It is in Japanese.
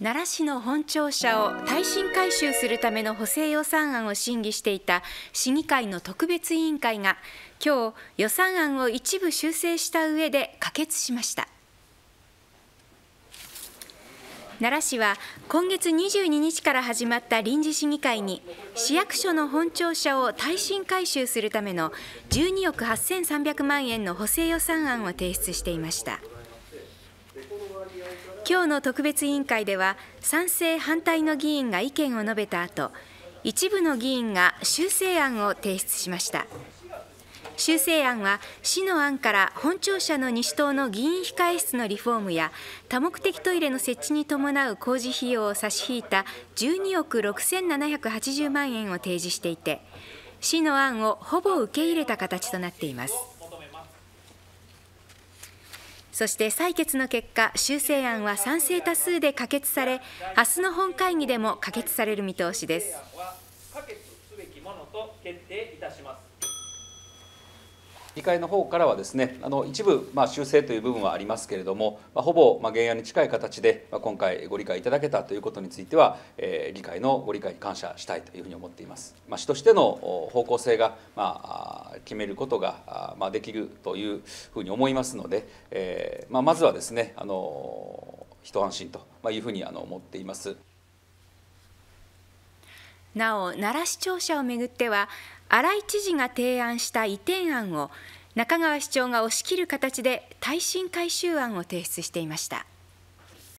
奈良市の本庁舎を耐震改修するための補正予算案を審議していた市議会の特別委員会が今日予算案を一部修正した上で可決しました奈良市は今月22日から始まった臨時市議会に市役所の本庁舎を耐震改修するための12億8300万円の補正予算案を提出していました。今日の特別委員会では賛成反対の議員が意見を述べた後一部の議員が修正案を提出しました。修正案は市の案から本庁舎の西棟の議員控え室のリフォームや多目的トイレの設置に伴う工事費用を差し引いた12億6780万円を提示していて市の案をほぼ受け入れた形となっています。そして採決の結果修正案は賛成多数で可決され明日の本会議でも可決される見通しです議会の方からはですねあの一部、まあ、修正という部分はありますけれども、まあ、ほぼ、まあ、原案に近い形で、まあ、今回ご理解いただけたということについては、えー、議会のご理解に感謝したいというふうに思っています。まあ、市としての方向性が、まあ、決めることが、まあ、できるというふうに思いますので、えーまあ、まずはですねあの一安心というふうにあの思っています。なお奈良市庁舎をめぐっては新井知事が提案した移転案を中川市長が押し切る形で耐震改修案を提出していました。